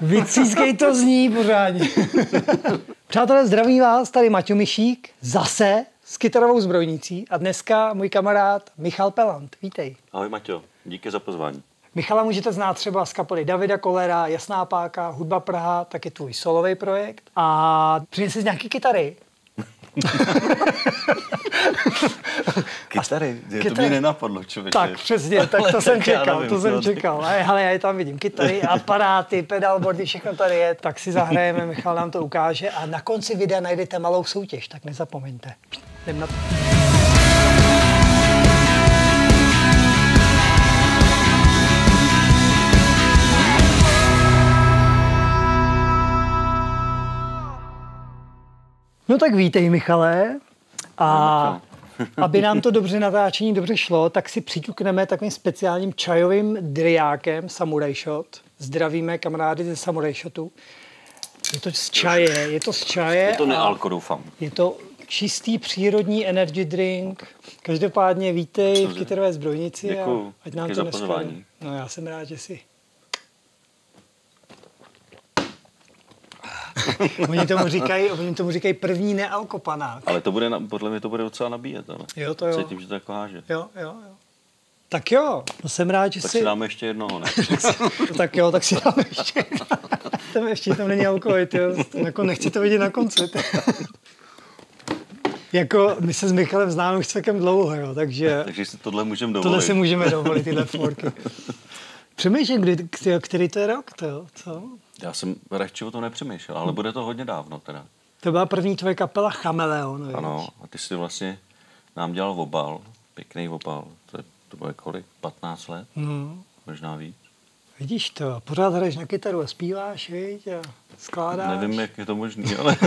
Vytřískej to zní pořádně. Přátelé, zdraví vás, tady Maťo Myšík, zase s kytarovou zbrojnicí a dneska můj kamarád Michal Pelant. Vítej. Ahoj Maťo, díky za pozvání. Michala můžete znát třeba z kapely Davida Kolera, Jasná páka, Hudba Praha, taky tvůj solový projekt. A přinesl nějaký kytary. Kytary, to kytary. mě nenapadlo, člověče. Tak přesně, tak to jsem tak já čekal, nevím, to jsem no, čekal. Ale hele, já je tam vidím, kytary, aparáty, pedalboardy, všechno tady je, tak si zahrajeme, Michal nám to ukáže a na konci videa najdete malou soutěž, tak nezapomeňte. Jdem na to. No tak vítej, Michale. A aby nám to dobře natáčení dobře šlo, tak si přitukneme takovým speciálním čajovým driákem Samurai Shot. Zdravíme kamarády ze Samurai Shotu. Je to z čaje, je to z čaje. Je to nealko, doufám. Je to čistý přírodní energy drink. Každopádně vítej v kytarové zbrojnici. Děkuju. A ať nám Díky to za pozvání. No já jsem rád, že si. oni tomu říkají, oni tomu říkají první nealkopanák. Ale to bude, podle mě to bude docela nabíjet, ale Jo, to jo. cítím, že to jako háže. Jo, jo, jo. Tak jo, no jsem rád, že Tak si... si dáme ještě jednoho, ne? tak jo, tak si dáme ještě. tam ještě tam není alkohol, tyjo. jako nechci to vidět na konci. jako my se s Michalem známe už celkem dlouho, jo, takže Takže si tohle můžeme dovolit. tohle si můžeme dovolit, tyhle forky. Přemýšlím, kdy, který to je rok, to, jo, co? Já jsem radši o tom nepřemýšlel, ale bude to hodně dávno teda. To byla první tvoje kapela Chameleon, víš? Ano, a ty jsi vlastně nám dělal obal, pěkný obal. To, je, to bude kolik? 15 let? No, Možná víc. vidíš to, pořád hraješ na kytaru a zpíváš, víš, a skládáš. Nevím, jak je to možný, ale...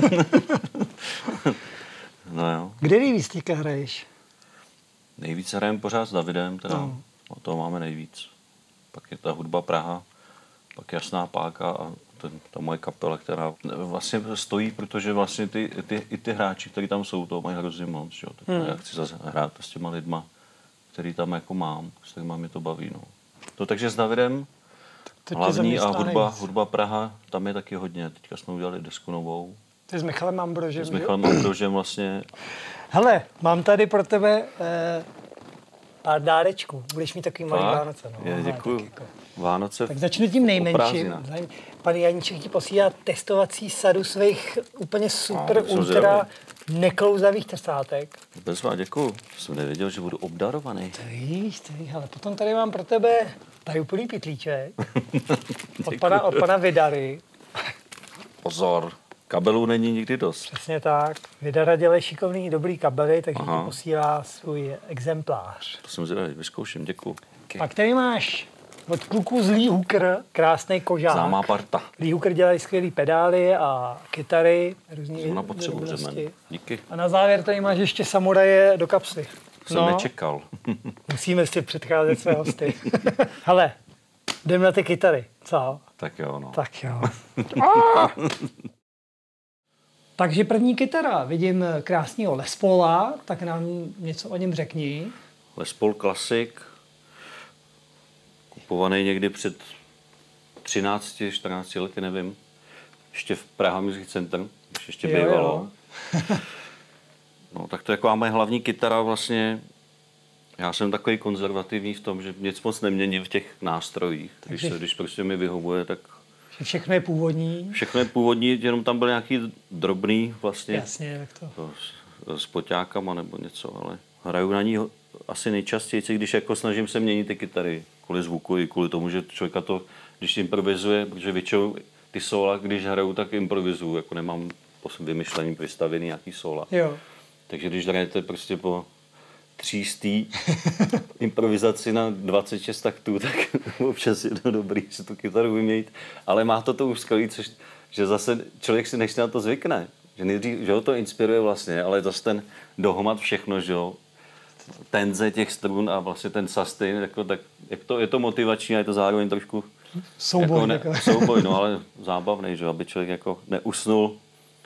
no jo. Kde nejvíc teďka hraješ? Nejvíc hrajeme pořád s Davidem, teda. No. O toho máme nejvíc. Pak je ta hudba Praha, pak Jasná páka a ten, ta moje kapela, která vlastně stojí, protože vlastně ty, ty, i ty hráči, kteří tam jsou, to mají hrozně moc. Jo. Tak Hmm. já chci zase hrát s těma lidma, který tam jako mám, s kterými mě to baví. No. To takže s Davidem To tě hlavní a hudba, nejvíc. hudba Praha, tam je taky hodně. Teďka jsme udělali desku novou. Ty s Michalem Ambrožem. S že? Michalem Ambrožem vlastně Hele, mám tady pro tebe eh, pár dárečků. Budeš mít takový malý Fakt? Vánoce. No. Je, děkuju. Tak, jako. Vánoce tak začnu tím nejmenším. Pan Janíček ti posílá testovací sadu svých úplně super, No, ultra neklouzavých tesátek. Bezvá, děkuju. Jsem nevěděl, že budu obdarovaný. To víš, to víš, ale potom tady mám pro tebe tady úplný pitlíček od pana, od pana Vidary. Pozor, kabelů není nikdy dost. Přesně tak. Vidara dělá šikovný, dobrý kabely, takže Aha. ti posílá svůj exemplář. To jsem zvědavý, vyzkouším, děkuju. Pak tady máš od kluků z Lee Hooker krásný kožák. Známá parta. Lee Hooker dělají skvělý pedály a kytary, různý Jsem na potřebu. Díky. A na závěr tady máš ještě samuraje do kapsy. Jsem nečekal. musíme si předcházet své hosty. Hele, jdeme na ty kytary, co? tak jo, no. Tak jo. Takže první kytara, vidím krásného Les Paula, tak nám něco o něm řekni. Les Paul Classic, kupovaný někdy před 13, 14 lety, nevím. Ještě v Praha Music Center, když ještě Jo, jo. bývalo. No, tak to je taková moje hlavní kytara vlastně. Já jsem takový konzervativní v tom, že nic moc neměním v těch nástrojích. Když, Takže- se, když prostě mi vyhovuje, tak Že všechno je původní. všechno je původní, jenom tam byl nějaký drobný vlastně. Jasně, tak to. to s, s poťákama nebo něco, ale hraju na ní asi nejčastěji, když jako snažím se měnit ty kytary kvůli zvuku i kvůli tomu, že člověka to, když improvizuje, protože většinou ty sola, když hraju, tak improvizuju, jako nemám po vymyšlení vystavený nějaký sola. Jo. Takže když hrajete prostě po třístý improvizaci na 26 taktů, tak občas je to dobrý si tu kytaru vyměnit. Ale má to to úskalí, což, že zase člověk si než na to zvykne. Že, nejdřív, že ho to inspiruje vlastně, ale zase ten dohmat všechno, že jo, tenze těch strun a vlastně ten sustain, jako, tak jak to, je to motivační a je to zároveň trošku Souboj. jako ne, souboj, no ale zábavný, že aby člověk jako neusnul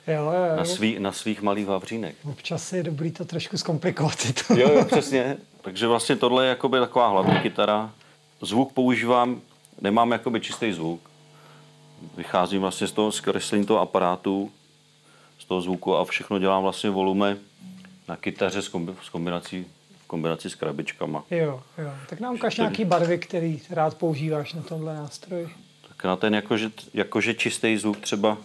Jo, jo, na, svý, na svých malých vavřínech. Občas je dobrý to trošku zkomplikovat. to. Jo, jo, přesně. Takže vlastně tohle je jakoby taková hlavní kytara. Zvuk používám, nemám jakoby čistý zvuk. vycházím vlastně z toho zkreslení toho aparátu, z toho zvuku a všechno dělám vlastně volume na kytaře s, kombi- s kombinací, v kombinaci s krabičkama. Jo, jo. Tak nám ukáž nějaký barvy, který rád používáš na tomhle nástroji. Tak na ten jakože, jakože čistý zvuk třeba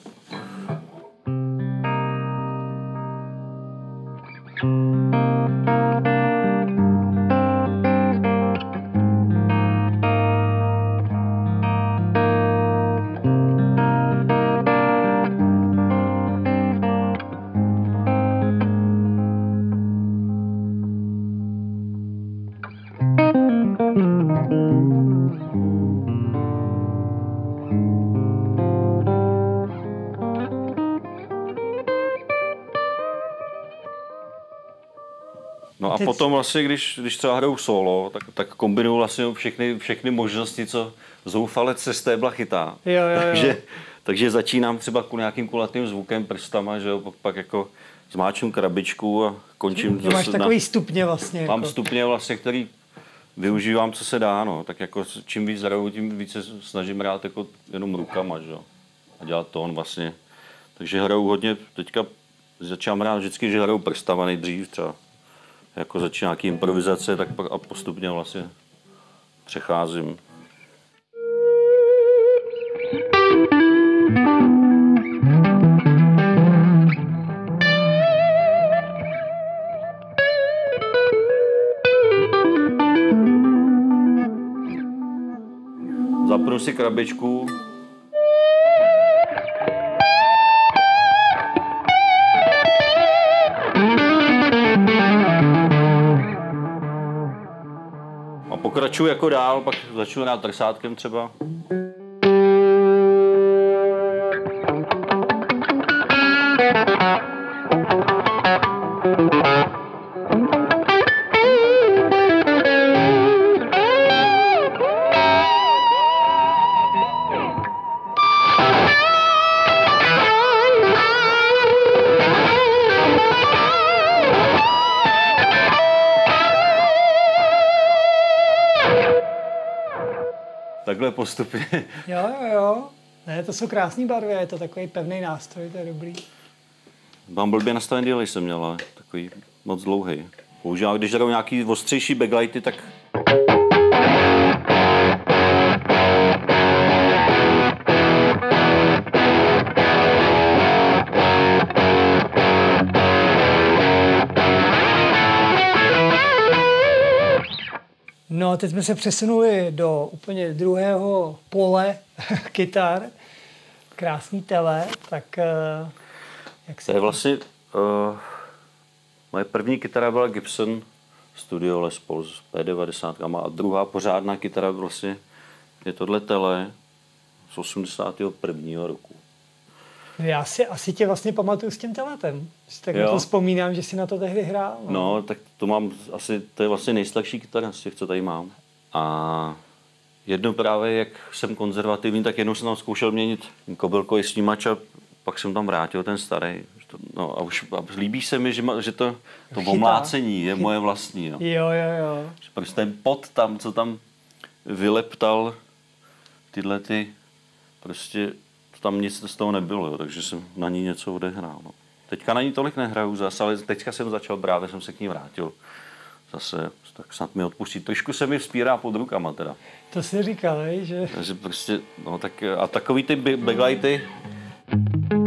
A Teď- potom vlastně, když, když třeba hraju solo, tak, tak kombinuju vlastně všechny, všechny možnosti, co zoufalec se stébla chytá. Jo, jo, jo. Takže, takže začínám třeba ku nějakým kulatým zvukem prstama, že jo, pak, jako zmáčnu krabičku a končím Jo, máš takový stupně vlastně. Mám jako. stupně vlastně, který využívám, co se dá, no. Tak jako čím víc hraju, tím více snažím hrát jako jenom rukama, že jo. A dělat tón vlastně. Takže hraju hodně, teďka začínám hrát vždycky, že hraju prstama nejdřív třeba. Jako začíná nějaký improvizace, tak a postupně vlastně přecházím. Zapnu si krabičku, pokračuju jako dál, pak začnu hrát trsátkem třeba. Postupně. Jo, jo, jo. Ne, to jsou krásné barvy, je to takový pevný nástroj, to je dobrý. Mám blbě nastavený delay jsem měl, ale takový moc dlouhý. Bohužel, když hraju nějaký ostřejší backlighty, tak No a teď jsme se přesunuli do úplně druhého pole kytar. Krásný tele, tak eh, jak to se... je vlastně... Uh, moje první kytara byla Gibson Studio Les Paul s P90 a druhá pořádná kytara vlastně je tohle tele z 81. roku. Já si asi tě vlastně pamatuju s tím teletem. Si tak na Jo. to vzpomínám, že si na to tehdy hrál. No, tak to mám asi, to je vlastně nejstarší kytara z těch, co tady mám. A jedno právě, jak jsem konzervativní, tak jednou jsem tam zkoušel měnit kobylkový snímač a pak jsem tam vrátil ten starý. No a už a líbí se mi, že, ma, že to, to Chytá. omlácení je moje vlastní. No. Jo, jo, jo. Že Prostě ten pot tam, co tam vyleptal tyhle ty, prostě tam nic z toho nebylo, jo, takže jsem na ní něco odehrál. No. Teďka na ní tolik nehraju zase, ale teďka jsem začal právě, jsem se k ní vrátil. Zase, tak snad mi odpustí. Trošku se mi vzpírá pod rukama teda. To si říkal, že... Takže prostě, no tak, a takový ty backlighty, zní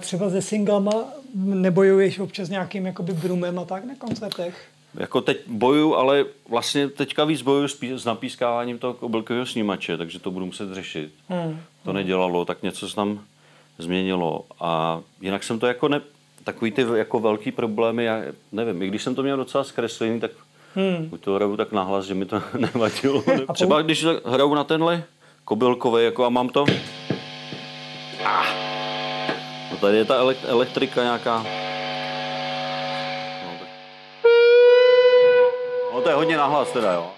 třeba se singlama nebojuješ občas nějakým jakoby brumem a tak na koncertech? Jako teď bojuju, ale vlastně teďka víc bojuju spí- s napískáváním toho oblkového snímače, takže to budu muset řešit. Hmm. To nedělalo, tak něco se tam změnilo. A jinak jsem to jako ne, takový ty jako velký problémy, já nevím, i když jsem to měl docela zkreslený, tak Hmm. buď to hraju tak nahlas, že mi to nevadilo. A Třeba když hraju na tenhle kobylkový, jako a mám to, ah, tady je ta elek- elektrika nějaká. No, no to je hodně nahlas teda, jo.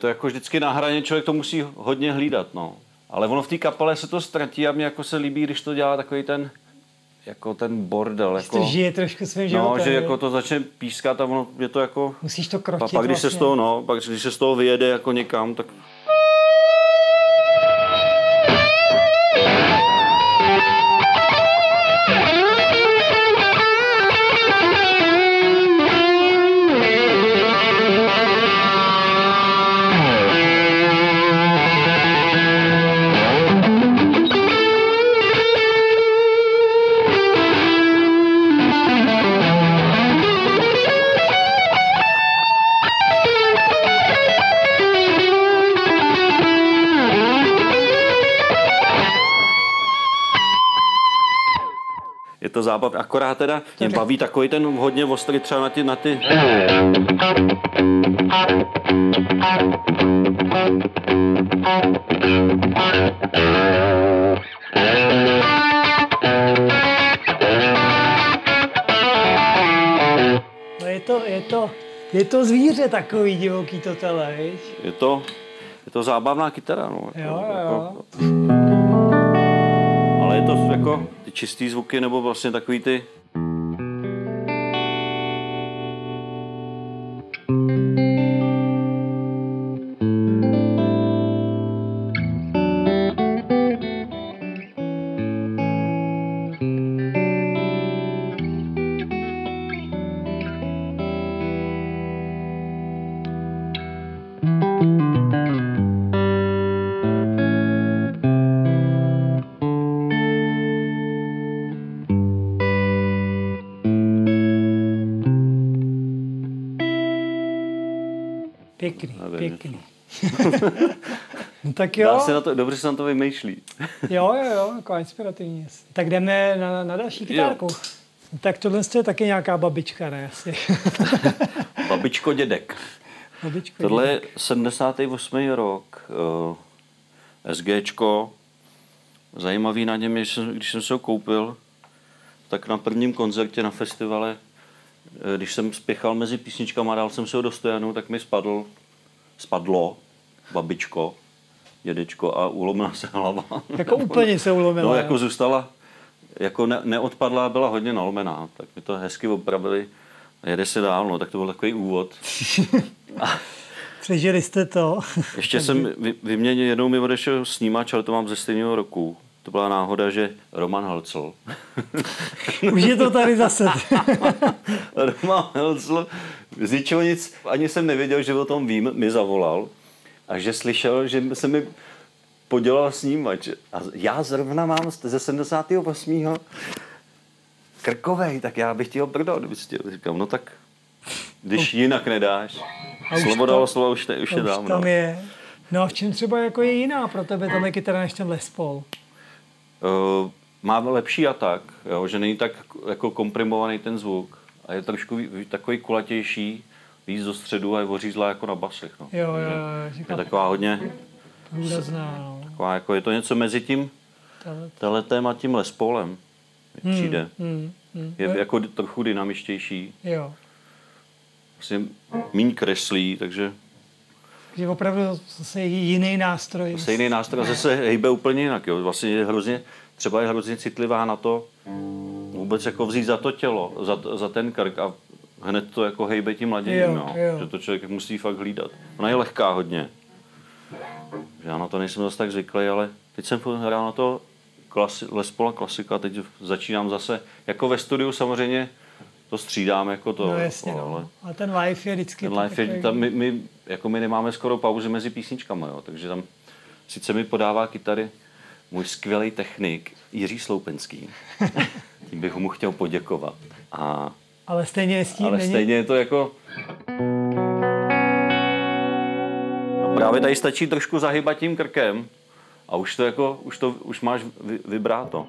To jako vždycky na hraně, člověk to musí hodně hlídat, no. Ale ono v té kapele se to ztratí a mně jako se líbí, když to dělá takový ten, jako ten bordel. Jako, to žije trošku svým no, životem. že je. jako to začne pískat a ono je to jako... Musíš to A krotit pak když se vlastně. z toho, no, pak když se z toho vyjede jako někam, tak zábav. Akorát teda mě baví takový ten hodně ostrý třeba na ty, na ty No je to, je to, je to zvíře takový divoký to tele, viď? je to, je to zábavná kytara, no. Jo, jo, Jako, ale je to jako čistý zvuky, nebo vlastně takový ty, Pěkný, Nevím. pěkný. no tak dá jo, se na to, dobře se na to vymýšlí. jo, jo, jo, jako inspirativní. Tak jdeme na, na další kytárku. Tak tohle je taky nějaká babička, ne? Asi. Babičko dědek. Babička. Tohle je 78. rok, uh, SGčko. Zajímavý na něm je, když jsem se ho koupil, tak na prvním koncertě na festivale, eh, když jsem spěchal mezi písničkama, dal jsem se ho do stojanu, tak mi spadl, spadlo babičko, dědečko a ulomila se hlava. Jako úplně se ulomila. No, jako zůstala, jako ne, neodpadla, byla hodně nalomená, tak mi to hezky opravili. A jede se dál, no, tak to byl takový úvod. Přežili jste to. Ještě jsem vy, vyměnil, jednou mi odešel snímač, ale to mám ze stejného roku. To byla náhoda, že Roman Halcel. Už je to tady zase. Roman Halcel z ničeho nic, ani jsem nevěděl, že o tom vím, mi zavolal. A že slyšel, že se mi podělal snímač. A já zrovna mám ze 78. Krkovej, tak já bych ti ho prodal. Říkám, no tak, když jinak nedáš. A Slovo dalo slovo, už, ne, už je Už dávno. tam je. No a v čem třeba jako je jiná pro tebe tahle kytara než ten Les Paul? Uh, má lepší atak, jo, že není tak jako komprimovaný ten zvuk a je trošku takový kulatější, víc do středu a je ořízlá jako na basech. No. Jo, jo, jo, Je taková hodně, důrazná, no. taková, jako je to něco mezi tím teletem a tím Les Paulem, mi přijde. Hmm, hmm, Je jako trochu dynamičtější, jo. vlastně míň kreslí, takže Že opravdu zase jiný nástroj. se jiný nástroj zase hejbe úplně jinak. Jo. Vlastně je hrozně, třeba je hrozně citlivá na to vůbec jako vzít za to tělo, za, za ten krk a hned to jako hejbe tím laděním, Jo, jo, jo. že to člověk musí fakt hlídat. Ona je lehká hodně. Já na to nejsem zase tak zvyklý, ale teď jsem hrál na to klasi, Les Paula klasika, teď začínám zase, jako ve studiu samozřejmě to střídám jako to, No jasně, ale no. A ten live je vždycky ten live je, tam my, my, jako my nemáme skoro pauzy mezi písničkama, jo, takže tam sice mi podává kytary můj skvělý technik Jiří Sloupenský. Tím bych mu chtěl poděkovat. A, Ale stejně je s tím ale není... stejně je to jako... A právě tady stačí trošku zahybat tím krkem a už to jako, už, to, už máš vy, vybráto.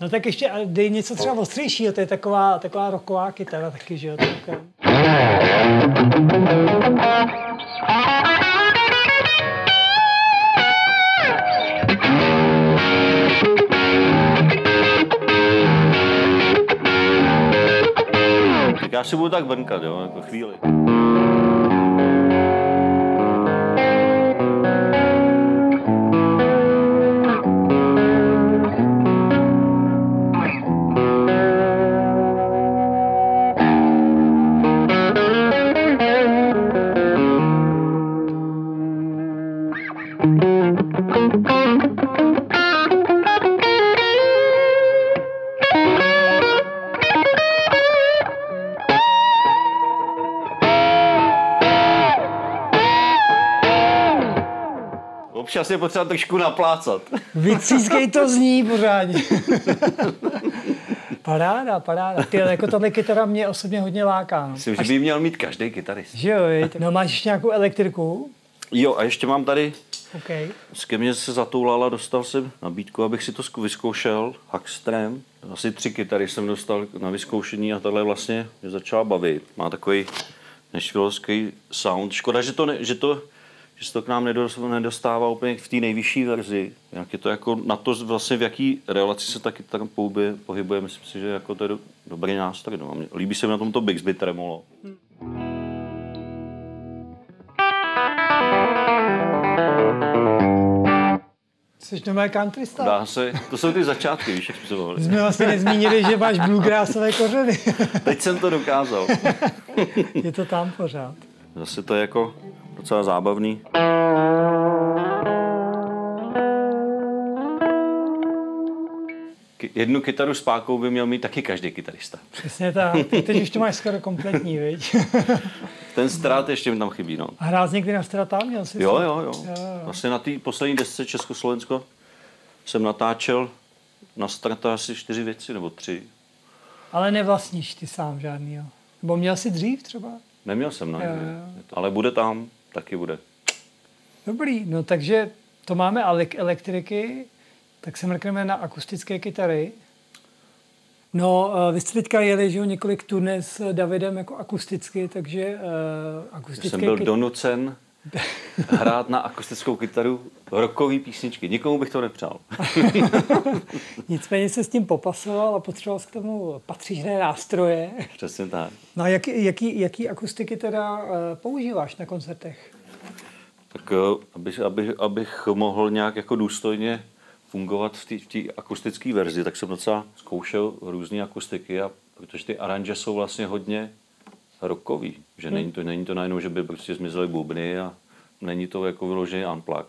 No tak ještě dej něco třeba ostřejšího, to je taková, taková roková kytara taky, že jo? Tak, Tak já si budu tak brnkat, jo, jako chvíli. Občas je potřeba trošku naplácat. Vytřískej to zní pořádně. paráda, paráda. Ty, jako tahle kytara mě osobně hodně láká. No. Myslím, že by měl mít každý kytarist. Že jo, viď? no máš ještě nějakou elektriku? Jo, a ještě mám tady, OK. s ke mně se zatoulala, dostal jsem nabídku, abych si to vyzkoušel, Hackstrem. Asi tři kytary jsem dostal na vyzkoušení a tahle vlastně mě začala bavit. Má takový nešvilovský sound. Škoda, že to, ne, že to, že se to k nám nedos- nedostává úplně v té nejvyšší verzi. Jak je to jako na to vlastně v jaký relaci se ta kytara pohybuje, pohybuje myslím si, že jako to je do, dobrý nástroj. No. Mě- Líbí se mi na tom to Bixby tremolo. Jsi normální countrysta. Dá se, to jsou ty začátky, víš, jak jsme se bavili. Jsme vlastně nezmínili, že máš bluegrassové kořeny. Teď jsem to dokázal. je to tam pořád. Zase to je jako docela zábavný. Jednu kytaru s pákou by měl mít taky každý kytarista. Přesně tak. Ty teď už to máš skoro kompletní, viď? Ten strát ještě mi tam chybí, no. A hrál jsi někdy na strata? Měl jsi Jo, to? jo, jo. Vlastně na té poslední desce Československo jsem natáčel na strata asi čtyři věci, nebo tři. Ale nevlastníš ty sám žádný, jo. Nebo měl jsi dřív třeba? Neměl jsem Jo, jo. ale bude tam, taky bude. Dobrý, no takže to máme elektriky, tak se mrkneme na akustické kytary. No, eh, vy jste teďka jeli, že jo, několik turné s Davidem jako akusticky, takže uh, Já akustické jsem byl ky- donucen hrát na akustickou kytaru rokový písničky. Nikomu bych to nepřál. Nicméně se s tím popasoval a potřeboval k tomu patřičné nástroje. Přesně tak. No a jaký, jaký, jaký akustiky teda uh, používáš na koncertech? Tak eh, abych, abych, abych mohl nějak jako důstojně fungovat v té v té akustické verzi, tak jsem docela zkoušel různé akustiky, a protože ty aranže jsou vlastně hodně rockový, že není to, není to najednou, že by prostě zmizely bubny a není to jako vyloženě unplugged.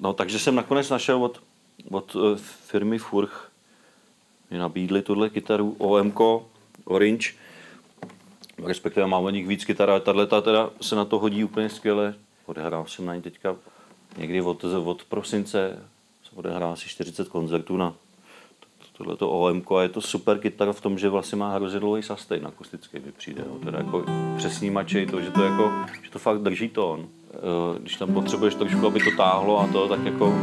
No takže jsem nakonec našel od, od eh, firmy Furch, mi nabídli tuhle kytaru OMK Orange, respektive mám od nich víc kytar, ale tahle teda se na to hodí úplně skvěle. Odehrál jsem na ní teďka někdy od, od prosince, jsem odehrál asi 40 koncertů na tohleto OMK a je to super kytara v tom, že vlastně má hrozně dlouhý sustain akustický mi přijde. Jo. Teda jako přesnímače, to, že to jako, že to fakt drží tón. Eh, Když tam potřebuješ trošku, aby to táhlo a to, tak jako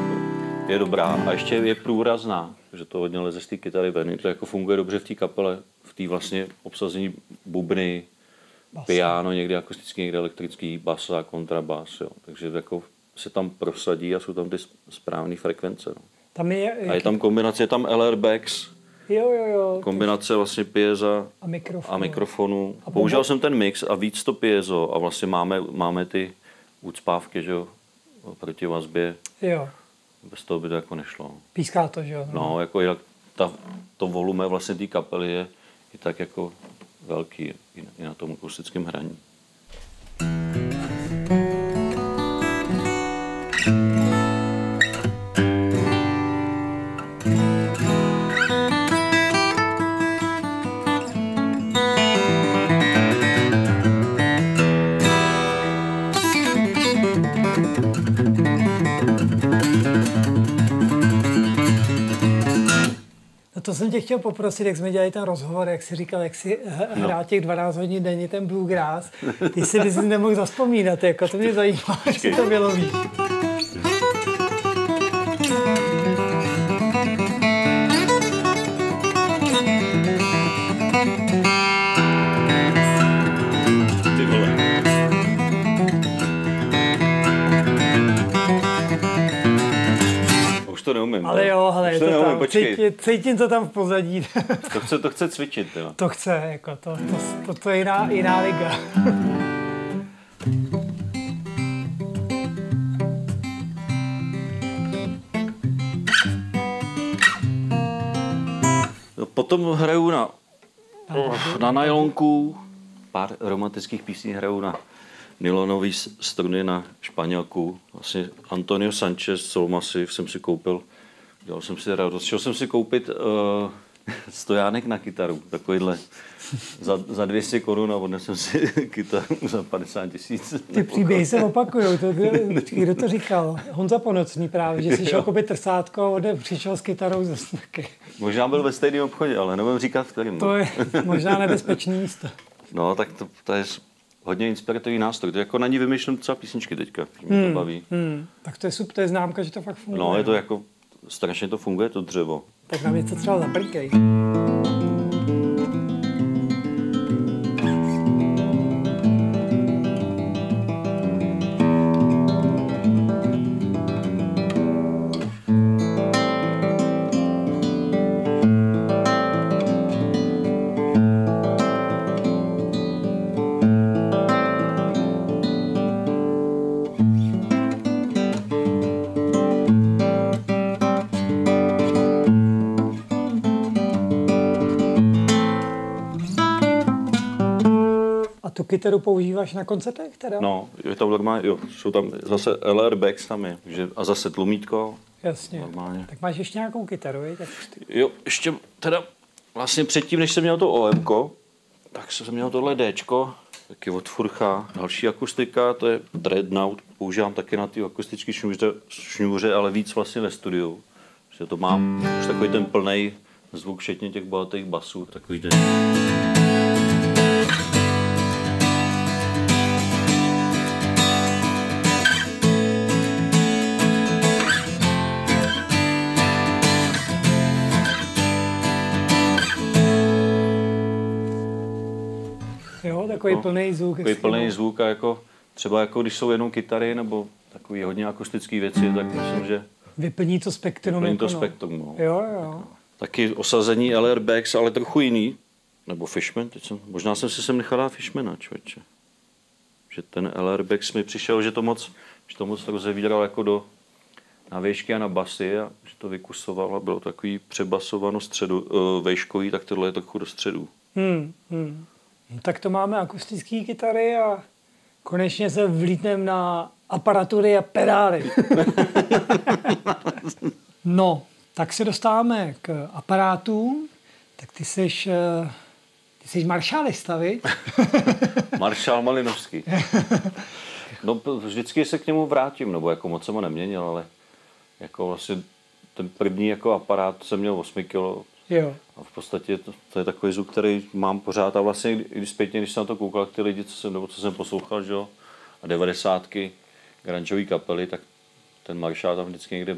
je dobrá. A ještě je průrazná, že to hodně leze z té kytary ven. To jako funguje dobře v té kapele, v té vlastně obsazení bubny, Bas. piano, někdy akustický, někdy elektrický, bas a kontrabas. Jo. Takže jako se tam prosadí a jsou tam ty správné frekvence. No. Tam je, A je tam kombinace, je tam LR Backs, jo, jo, jo. kombinace vlastně pieza A mikrofon. a mikrofonu. A Použil jsem ten mix a víc to piezo a vlastně máme, máme ty úcpávky, že jo, proti vazbě. Jo, Bez toho by to jako nešlo. píská to, že jo. No, jako jak ta, to volume vlastně té kapely je, je tak jako velký i, i na tom akustickém hraní. Chtěl poprosit, jak jsme dělali ten rozhovor, jak jsi říkal, jak si h- No. hrál těch 12 hodin denně ten bluegrass. Ty si bys nemohl zaspomínat, jako to mě zajímá, jak si to vylovíš. už neumím. Ale jo, hele, je to, to neumím, tam, počkej. cítím, cítím to tam v pozadí. To chce, to chce cvičit, jo. to chce, jako to, to, to, to je jiná, jiná liga. Potom hraju na, na nylonku, pár romantických písní hraju na nylonový struny na španělku. Vlastně Antonio Sanchez Soul Massive jsem si koupil. Dělal jsem si radost. Šel jsem si koupit uh, stojánek na kytaru, takovýhle za, za 200 korun a odnesl jsem si kytaru za 50 tisíc. Ty příběhy se opakují. To, kdo, kdo to říkal? Honza Ponocný právě, že si šel koupit trsátko a ode přišel s kytarou ze snaky. Možná byl ve stejném obchodě, ale nebudem říkat v kterém. To je možná nebezpečný místo. No, tak to, to je hodně inspirativní nástroj. To jako na ní vymýšlím třeba písničky teďka, mě to baví. Hmm, tak to je super, to je známka, že to fakt funguje. No, je to jako, strašně to funguje, to dřevo. Tak nám něco třeba zaprkej. Kytaru používáš na koncertech teda? No, je tam normálně, jo, jsou tam zase LR Backs tam je, že, a zase tlumítko. Jasně. Normálně. Tak máš ještě nějakou kytaru, viď? tak ty- Jo, ještě teda vlastně předtím, než jsem měl to OM, tak jsem měl tohle Dčko, taky od Furcha. Další akustika, to je Dreadnought, používám taky na ty akustické šňůře, šňůře, ale víc vlastně ve studiu. Že to mám už takový ten plný zvuk, včetně těch bohatých basů, takový ten... takový No, plný zvuk. Takový plný no. zvuk a jako třeba jako když jsou jenom kytary nebo takový hodně akustický věci, tak myslím, že Vyplní to spektrum. plní jako to no. spektrum. No. Jo, jo. Taky osazení LR Backs, ale trochu jiný. Nebo Fishman, teď jsem, možná jsem si sem nechal dát Fishmana, člověče. Že ten LR Backs mi přišel, že to moc, že to moc rozevíral jako do na výšky a na basy a že to vykusoval a bylo takový přebasováno středu, uh, vejškový, tak tohle je trochu do středu. Hmm, hmm. No, Tak to máme akustické kytary a konečně se vlítneme na aparatury a pedály. no, tak se dostáváme k aparátům. Tak ty jsi, eh, ty jsi maršálista, viď? Maršál Malinovský. No, vždycky se k němu vrátím, nebo jako moc jsem ho neměnil, ale jako vlastně ten první jako aparát jsem měl 8 kilo Jo. a v podstatě to, to je takový zvuk, který mám pořád a vlastně i když zpětně, když jsem na to koukal, ty lidi, co jsem, nebo co jsem poslouchal, že jo, a devadesátky, grungeový kapely, tak ten Marshall tam vždycky někde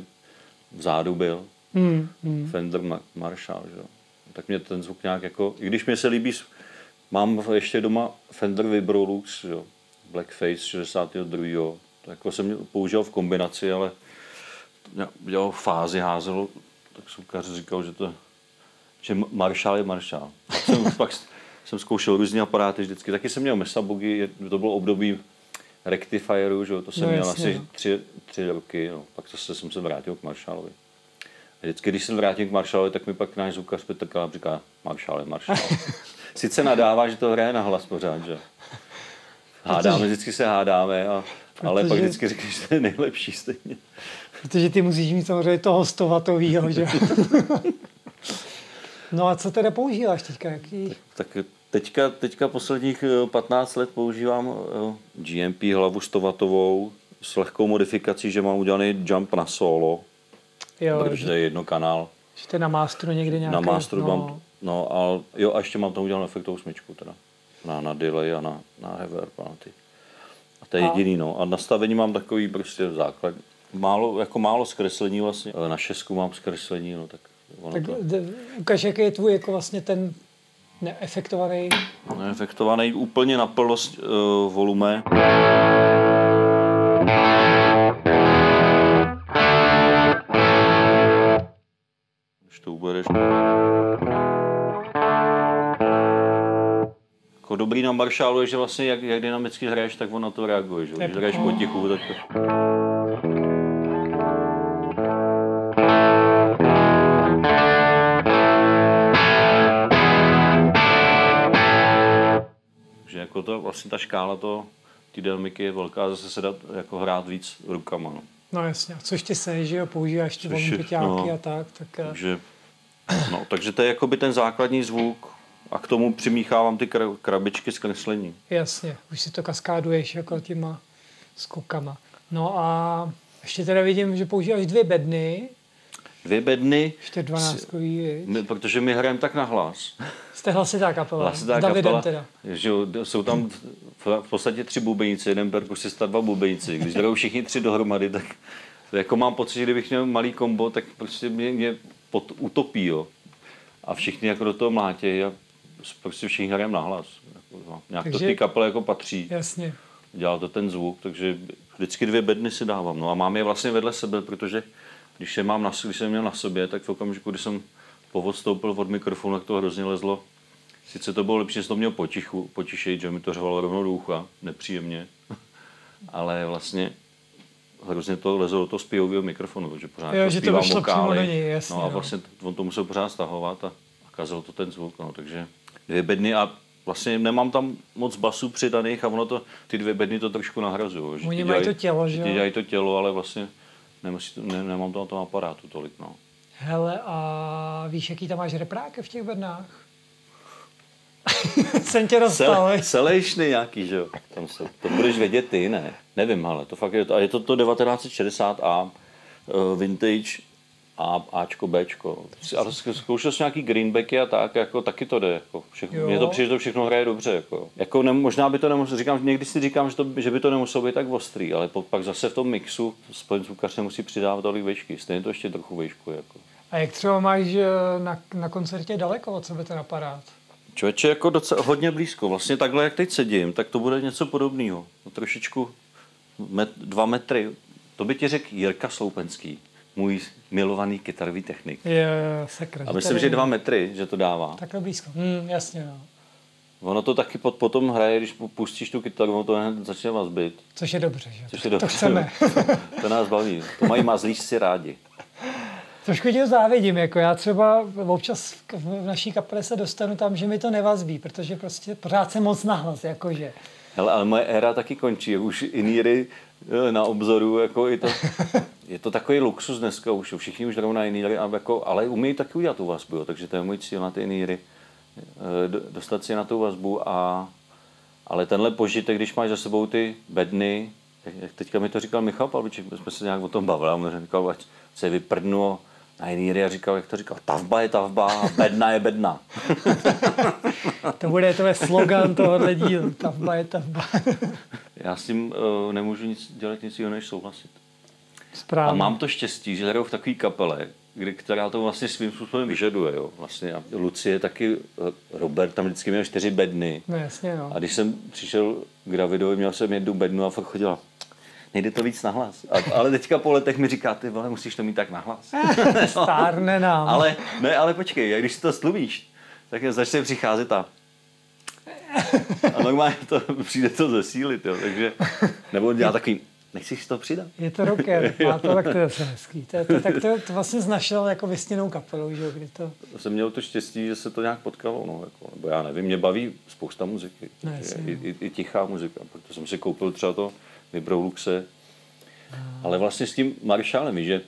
vzadu byl, Hmm, hmm. Fender Ma- Marshall, že jo. Tak mě ten zvuk nějak jako, i když mě se líbí, mám ještě doma Fender Vibrolux, jo, Blackface 62. To jako jsem použil v kombinaci, ale dělal fázi, házel, tak soukař říkal, že to že M- Marshall je. Pak jsem, pak jsem zkoušel různé aparáty vždycky. Taky jsem měl Mesa Boogie, je- to bylo období Rectifieru, že to jsem No, měl jasně, asi no. tři, tři roky, no. pak zase jsem se vrátil k Marshallovi. A vždycky, když se vrátím k Marshallovi, tak mi pak náš zvukař Petr Kalab říká, Marshall je Marshall. Sice nadává, že to hraje na hlas pořád, že? Hádáme, vždycky se hádáme, a, ale pak Protože- vždycky říkáš, že to je nejlepší stejně. Protože ty musíš mít samozřejmě toho stovatovýho, že? no a co teda používáš teďka? Jaký? Tak teďka, teďka posledních eh, 15 let používám eh, GMP hlavu stovatovou s lehkou modifikací, že mám udělaný jump na solo, Jo, protože to je jedno kanál. že to na masteru někde nějaký. Na masteru no. mám, no a jo, a ještě mám tam udělanou efektovou smyčku teda. Na, na delay a na, na reverb a na ty. A to je A? jediný, no. A nastavení mám takový prostě základ. Málo, jako málo zkreslení vlastně. Eh, Na šestku mám zkreslení, no tak ono Tak to... ukaž, jaký je tvůj jako vlastně ten neefektovaný. Efektovaný úplně na plnost uh, volume. Když to ubereš. Jako dobrý na Marshallu je, že vlastně jak, jak dynamicky hraješ, tak on na to reaguje. Že? Když hraješ potichu, tak to... že jako to, vlastně ta škála to, ty dynamiky je velká, zase se dá jako hrát víc rukama. No, no jasně, což ty se, že jo, používáš ty volný no, a tak. tak eh. takže, no, takže to je jakoby ten základní zvuk a k tomu přimíchávám ty krabičky s kreslení. Jasně, už si to kaskáduješ jako těma skokama. No a ještě teda vidím, že používáš dvě bedny, dvě bedny. Ještě 12 my, Protože my hrajeme tak na hlas. Jste hlasitá kapela. Hlasitá S Davidem kapela, teda. Že jsou tam v, v podstatě tři bubeníci, jeden perkusista, dva bubeníci. Když hrajou všichni tři dohromady, tak jako mám pocit, že kdybych měl malý kombo, tak prostě mě, mě pod, utopí, jo. A všichni jako do toho mlátě a prostě všichni hrajeme na hlas. Jako, no. Nějak takže, to ty kapele jako patří. Jasně. Dělá to ten zvuk, takže vždycky dvě bedny si dávám. No a mám je vlastně vedle sebe, protože když jsem, mám na, když jsem měl na sobě, tak v okamžiku, kdy jsem povostoupil od mikrofonu, tak to hrozně lezlo. Sice to bylo lepší, že jsem to měl potichu, potišit, že mi to řvalo rovnou do ucha, nepříjemně, ale vlastně hrozně to lezlo do toho zpěvového mikrofonu, protože pořád jo, že to vyšlo přímo do něj, jasně, no a no. vlastně on to musel pořád stahovat a, a kazil to ten zvuk, no, takže dvě bedny a vlastně nemám tam moc basů přidaných a ono to, ty dvě bedny to trošku nahrazují. Oni mají to tělo, že jo? dělají to tělo, ale vlastně Nemusí, ne, nemám to na tom aparátu tolik, no. Hele, a víš, jaký tam máš repráky v těch bednách? Jsem tě dostal. Sel, selejšny nějaký, že jo? Tam se, to budeš vědět ty, ne? Nevím, ale to fakt je to, a je to to 1960A uh, vintage a Ačko, Bčko. Ale zkoušel jsem nějaký greenbacky a tak, jako taky to jde. Jako všechno, mně to přijde, že to všechno hraje dobře. Jako, jako ne, možná by to nemuselo, říkám, někdy si říkám, že, to, že by to nemuselo být tak ostrý, ale pak zase v tom mixu spojen zvukař nemusí přidávat tolik vejšky, stejně to ještě trochu vejšku. Jako. A jak třeba máš na, na koncertě daleko od sebe ten aparát? Člověče, jako docela, hodně blízko. Vlastně takhle, jak teď sedím, tak to bude něco podobného. No, trošičku met, dva metry. To by ti řekl Jirka Sloupenský můj milovaný kytarový technik. Jo, jo, sakra. A myslím, že dva metry, že to dává. Takhle blízko. Hmm, jasně, no. Ono to taky pot, potom hraje, když pustíš tu kytaru, ono to hned začne vazbit. Což je dobře, že? Což je dobře. To chceme. to nás baví. To mají mazlíčci rádi. Trošku tě závidím, jako já třeba občas v naší kapele se dostanu tam, že mi to nevazbí, protože prostě pořád jsem moc nahlas, jakože. Hele, ale moje éra taky končí, už iníry eh, na obzoru, jako i to, je to takový luxus dneska už, všichni už jdou na iníry, ale, jako, ale umějí taky udělat tu vazbu, jo, takže to je můj cíl na ty iníry, eh, dostat si na tu vazbu a ale tenhle požitek, když máš za sebou ty bedny, jak teďka mi to říkal Michal Pavliček, jsme se nějak o tom bavili, a on říkal, ať se vyprdnu a jiný a říkal, jak to říkal, tavba je tavba, bedna je bedna. to bude to je slogan tohohle dílu, tavba je tavba. Já s tím uh, nemůžu nic dělat nic jiného, než souhlasit. Správně. A mám to štěstí, že hraju v takové kapele, kdy, která to vlastně svým způsobem vyžaduje. Jo. Vlastně a Lucie taky, eh, Robert tam vždycky měl čtyři bedny. No jasně, no. A když jsem přišel k Davidovi, měl jsem jednu bednu a fakt chodila nejde to víc nahlas. A, ale teďka po letech mi říká, ty vole, musíš to mít tak nahlas. Stárne nám. ale, ne, ale počkej, když si to sluvíš, tak začne přicházet a a normálně to přijde to zesílit, jo, takže, nebo dělá takový, nechceš si to přidat? Je to rocker, má to, tak to je hezký. To, to, tak to, to vlastně znašel jako vysněnou kapelou, že kdy to... Jsem měl to štěstí, že se to nějak potkalo, no, jako, nebo já nevím, mě baví spousta muziky, no, i, i, i, tichá muzika, protože jsem si koupil třeba to Luxe. Ale vlastně s tím Maršálem, že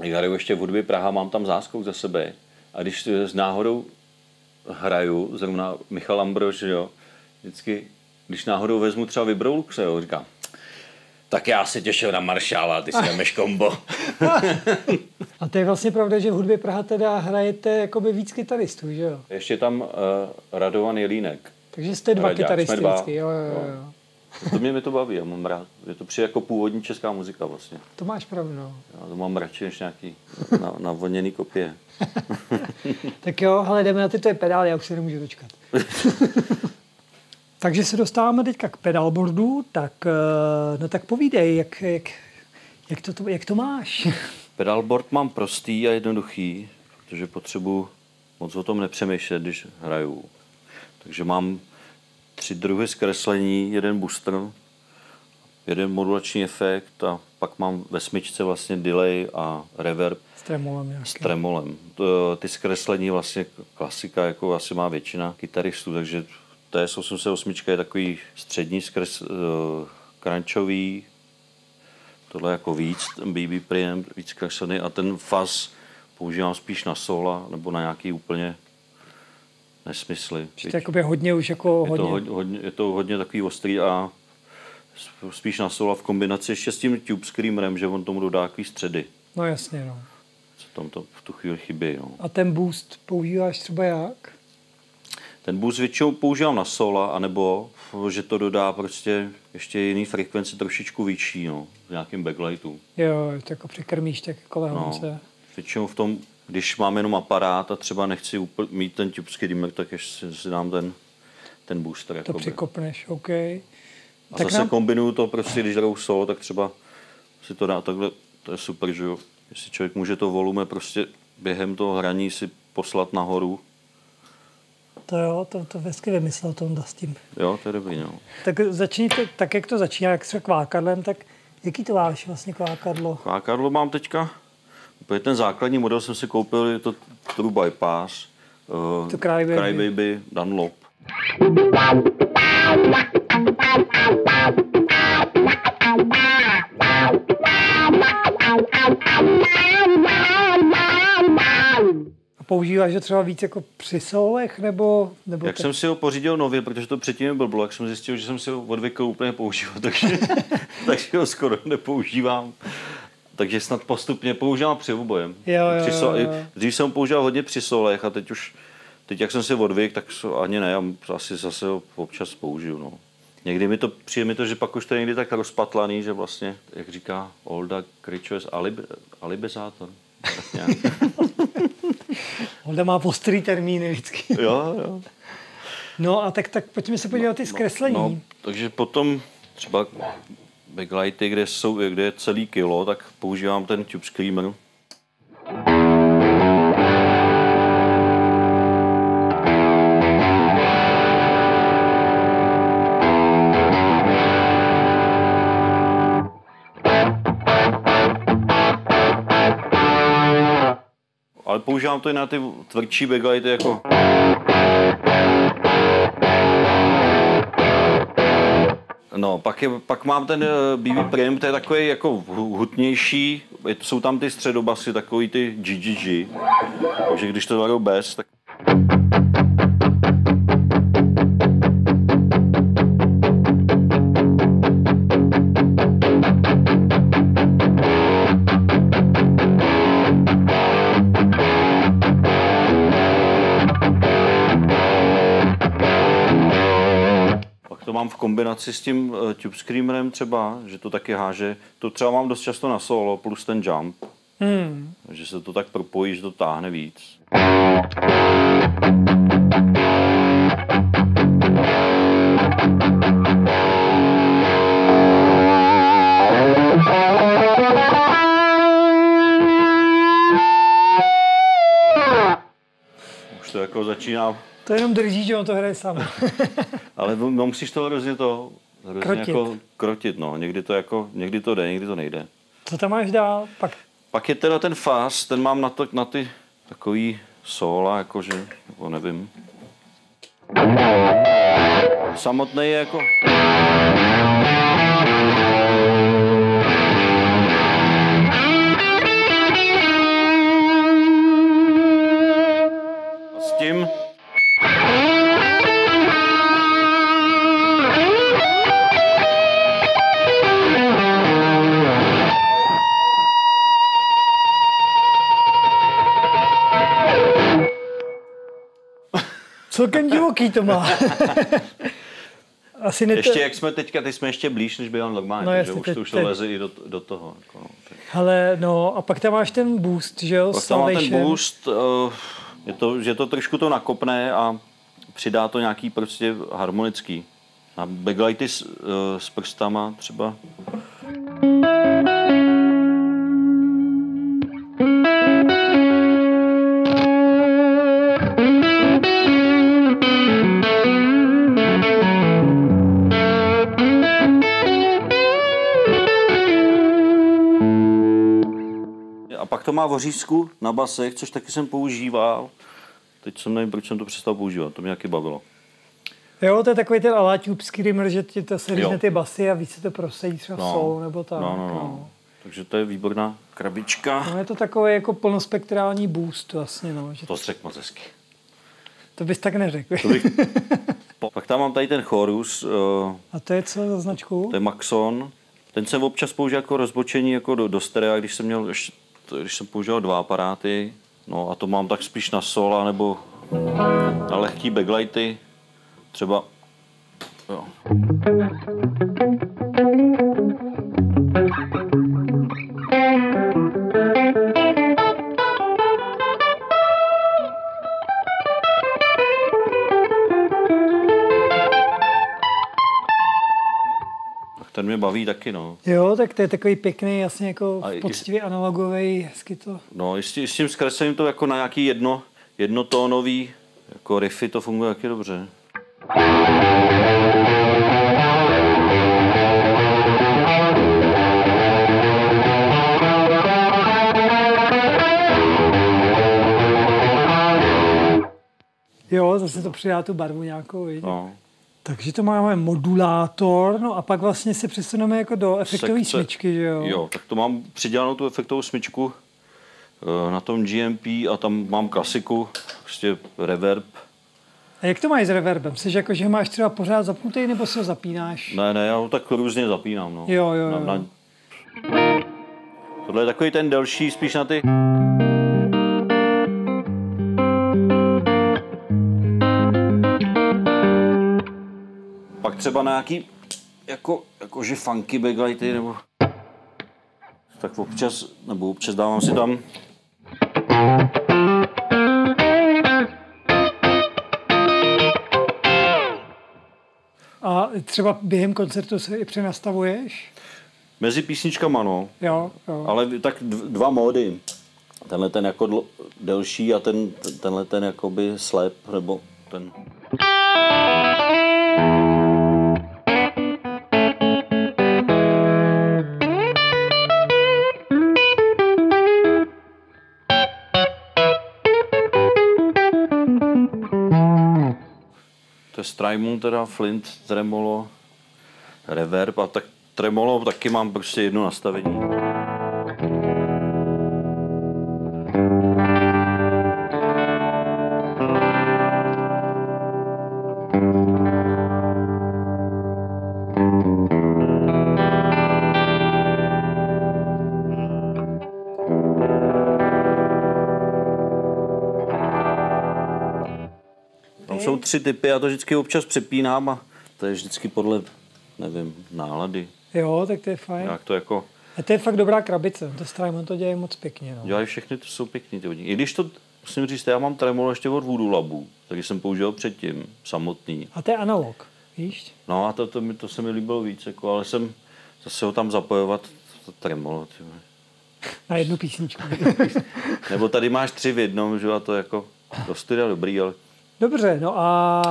hraju ještě v hudbě Praha, mám tam záskok za sebe. A když s náhodou hraju, zrovna Michal Ambrož, jo, vždycky, když náhodou vezmu třeba Luxe, jo, říkám, tak já se těšil na Maršála, ty si jdemeš kombo. a to je vlastně pravda, že v hudbě Praha teda hrajete jakoby víc kytaristů, že jo? Ještě tam uh, Radovan Jelínek. Takže jste dva kytaristy vždycky, jo, jo, jo. jo. To mě, mě to baví, já mám rád. Je to přijde jako původní česká muzika vlastně. To máš pravdu, no. Já to mám radši než nějaký navoněný kopie. tak jo, ale jdeme na ty tvoje pedály, já už se nemůžu dočkat. Takže se dostáváme teďka k pedalboardu, tak, eh, no tak povídej, jak, jak, jak, to, jak to máš? Pedalboard mám prostý a jednoduchý. protože potřebuji moc o tom nepřemýšlet, když hraju. Takže mám tři druhy zkreslení, jeden booster, jeden modulační efekt a pak mám ve smyčce vlastně delay a reverb. S tremolem S tremolem. To, ty zkreslení vlastně klasika, jako asi má většina kytaristů, takže TS-88 je takový střední skres, uh, crunchový, tohle jako víc, ten BB preamp, víc kreslený a ten fuzz používám spíš na sola nebo na nějaký úplně nesmysly. To je hodně už jako je hodně... To hodně, hodně, je to hodně takový ostrý a spíš na sola v kombinaci ještě s tím tube screamerem, že on tomu dodá takový středy. No jasně, no. Co tam to v tu chvíli chybí, no. A ten boost používáš třeba jak? Ten boost většinou používám na sola, anebo že to dodá prostě ještě jiný frekvenci trošičku vyšší, no, v nějakým backlightu. Jo, to jako překrmíš tak jako lehonce. No, většinou v tom, když mám jenom aparát a třeba nechci mít ten tube screamer, tak ještě si dám ten, ten booster. To jakoby. překopneš, OK. A tak zase nám... kombinuju to prostě, když hraju solo, tak třeba si to dá takhle, to je super, že jo. Jestli člověk může to volume prostě během toho hraní si poslat nahoru. To jo, to, to hezky vymyslel tom s tím. Jo, to je dobrý, no. Tak začněte, tak jak to začíná, jak se kvákadlem, tak jaký to máš vlastně kvákadlo? Kvákadlo mám teďka, úplně ten základní model jsem si koupil, je to True Bypass. Uh, to Crybaby. Crybaby Dunlop. A používáš ho třeba víc jako při solech, nebo... nebo jak te... jsem si ho pořídil nově, protože to předtím byl jak jsem zjistil, že jsem si ho odvykl úplně používat, takže, takže ho skoro nepoužívám. Takže snad postupně používám při obojem. Jo, jo, při so, jo, jo. Dřív jsem používal hodně při solech a teď už, teď jak jsem si odvyk, tak ani ne, já asi zase ho občas použiju. No. Někdy mi to přijde mi to, že pak už to je někdy tak rozpatlaný, že vlastně, jak říká Olda Kričoves, alib, alibizátor. Olda má postrý termíny vždycky. jo, jo. No a tak, tak pojďme se podívat ty no, zkreslení. No, no, takže potom třeba backlighty, kde, jsou, kde je celý kilo, tak používám ten Tube Screamer. Používám to i na ty tvrdší backlighty jako No, pak, je, pak mám ten BB eh, Prim, to je takový jako hutnější, jsou tam ty středobasy, takový ty GGG, takže když to varou bez, tak mám v kombinaci s tím uh, Tube Screamerem třeba, že to taky háže, to třeba mám dost často na solo plus ten jump. Hmm. Že se to tak propojí, že to táhne víc. Už to jako začíná to jenom drží, že on to hraje sám. Ale no, musíš to hrozně to hrozně krotit. Jako krotit, no. Někdy to, jako, někdy to jde, někdy to nejde. Co tam máš dál? Pak, Pak je teda ten fast, ten mám na, to, na ty takový sola, jakože, nebo nevím. Samotný je jako... Celkem divoký to má. Asi nete... Ještě jak jsme teďka, ty jsme ještě blíž, než byl normálně, no, jasně, už, to, už to leze i do, do toho. Jako, no, Ale no, a pak tam máš ten boost, že jo? Pak tam má ten boost, uh, je to, že to trošku to nakopne a přidá to nějaký prostě harmonický. Na backlighty s, uh, s prstama třeba. Má vořízku na basech, což taky jsem používal. Teď jsem nevím, proč jsem to přestal používat, to mě taky bavilo. Jo, to je takový ten aláťůb skrimmer, že ti to se ty basy a víc se to prosadí třeba No. v solu nebo tak. No, no, no. Takže to je výborná krabička. No, je to takový jako plnospektrální boost vlastně, no. Že to, To řekl moc hezky. to bys tak neřekl. To bych... Pak tam mám tady ten chorus, eh, A to je co za značku? to je Maxon. Ten jsem občas použil jako rozbočení jako do, do stereo, když jsem měl ještě, když jsem používal dva aparáty. No a to mám tak spíš na sola nebo na lehký backlighty. Třeba jo. Mě baví taky, no. Jo, tak to je takový pěkný, jasně jako A poctivě analogový, hezky to. No, i s tím, zkreslením to jako na nějaký jedno, jednotónový jako riffy to funguje taky dobře. Jo, zase to přidá tu barvu nějakou, viď? No. Takže to máme modulátor, no a pak vlastně se přesuneme jako do efektové smyčky, že jo? Jo, tak to mám přidělanou tu efektovou smyčku eh, na tom GMP a tam mám klasiku, prostě reverb. A jak to máš s reverbem? Jsi jako, že máš třeba pořád zapnutý, nebo si ho zapínáš? Ne, ne, já ho tak různě zapínám, no. Jo, jo, Na, jo. na... Tohle je takový ten delší, spíš na ty... Pak třeba na nějaký, jako, jakože funky backlighty, nebo... Tak občas, nebo občas dávám si tam A třeba během koncertu se i přenastavuješ? mezi písničkama, no. Jo, jo. Ale tak dv- dva módy. Tenhle ten jako dl- delší a ten, ten- tenhle ten jakoby slep, nebo ten... Strymon teda, Flint, Tremolo, Reverb a tak Tremolo taky mám prostě jedno nastavení. Tři typy, já to vždycky občas přepínám a to je vždycky podle, nevím, nálady. jo, tak to je fajn. Jak to jako, A to je fakt dobrá krabice. To Strymon to dělají moc pěkně. No. dělají všechny, to jsou pěkný ty hodinky. I když to, musím říct, já mám tremolo ještě od Voodoo Labu, který jsem použil předtím, samotný. A to je analog, víš? No a to, to, mi, to se mi líbilo víc, jako, ale jsem zase ho tam zapojovat, to tremolo. Ty. Na jednu písničku. Nebo tady máš tři v jednom, že a to jako dost teda dobrý, ale Dobře, no a,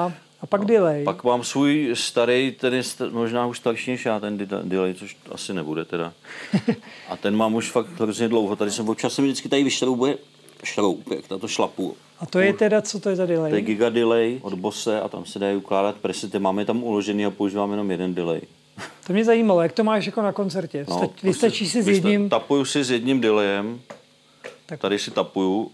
a pak delay. Pak mám svůj starý, ten je st- možná už starší než já, ten delay, což asi nebude teda. A ten mám už fakt hrozně dlouho. Tady jsem občas se mi vždycky tady vyšroubuje šroub, jak na to šlapu. A to je teda, co to je za delay? To je Giga Delay od Bose a tam se dají ukládat presety. Máme tam uložený a používám jenom jeden delay. To mě zajímalo, jak to máš jako na koncertě. No, Vystačí si s jedním... Tapuju si s jedním delayem. Tak. Tady si tapuju.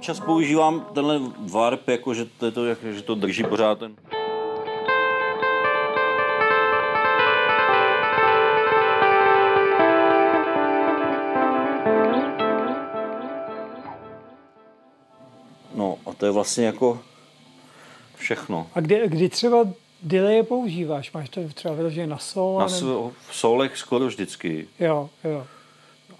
Občas používám tenhle warp, jako že to, je to, jak, že to drží pořád ten... No a to je vlastně jako všechno. A kdy, kdy třeba delay používáš? Máš to třeba vyložené na sol? Na, nebo- v solech skoro vždycky. Jo, jo.